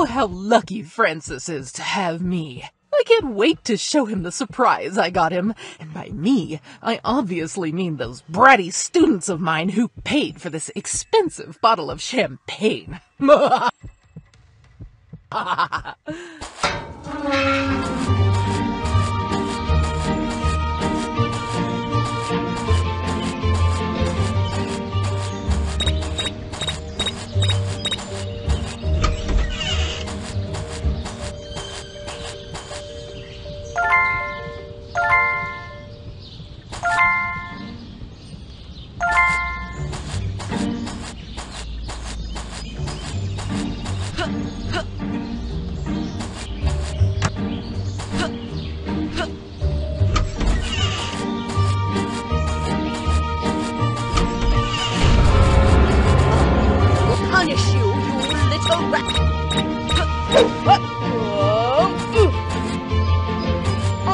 Oh, how lucky Francis is to have me. I can't wait to show him the surprise I got him. And by me, I obviously mean those bratty students of mine who paid for this expensive bottle of champagne.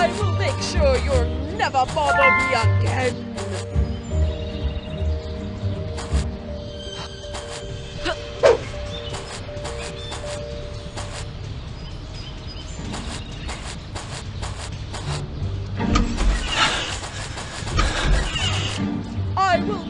I will make sure you'll never bother me again.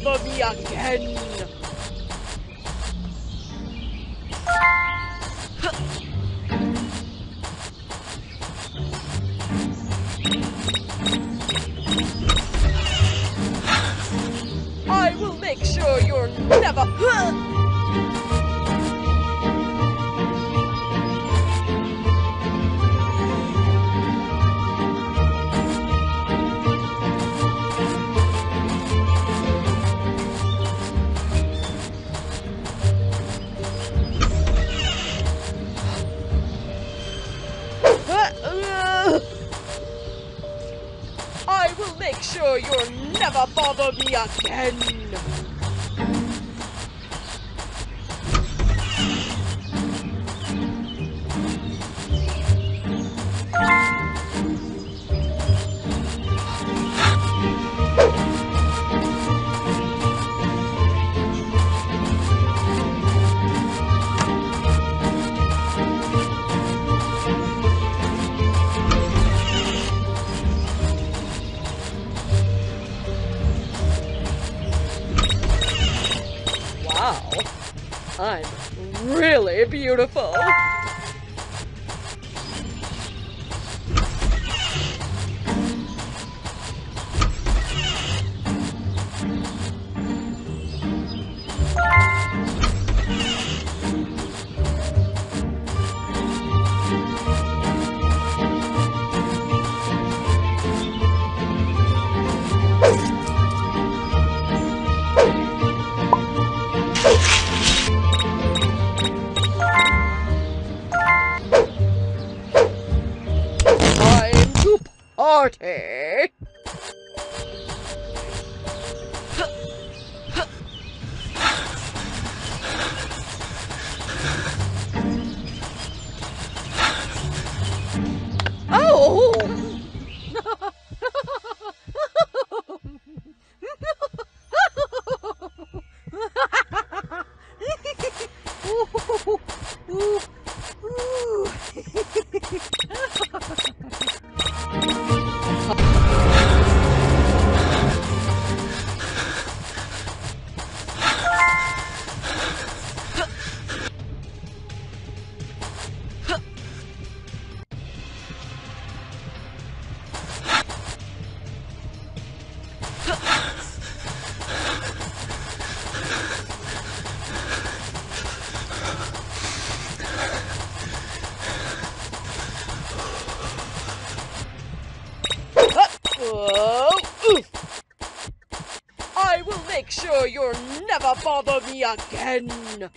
never me again. You'll never bother me again. I'm really beautiful. Party. Oh! Bother me again.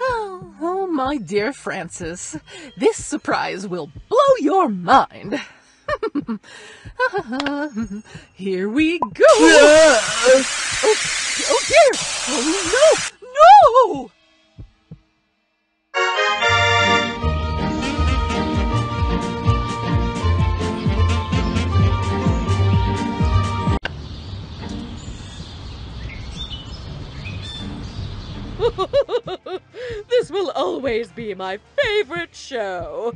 Oh, oh, my dear Francis, this surprise will blow your mind. Here we go. oh, oh dear. Oh no, no. this will always be my favorite show.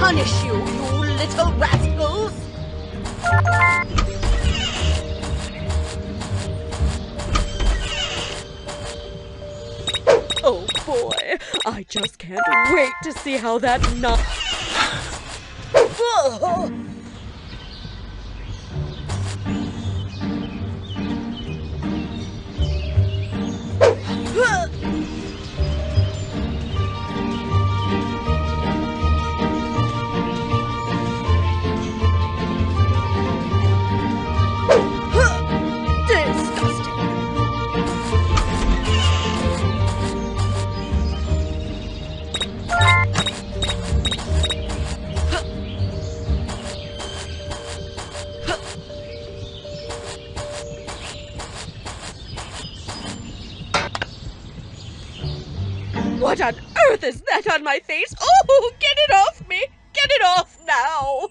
Punish you, you little rascals! Oh boy, I just can't wait to see how that nut. What on earth is that on my face? Oh, get it off me! Get it off now!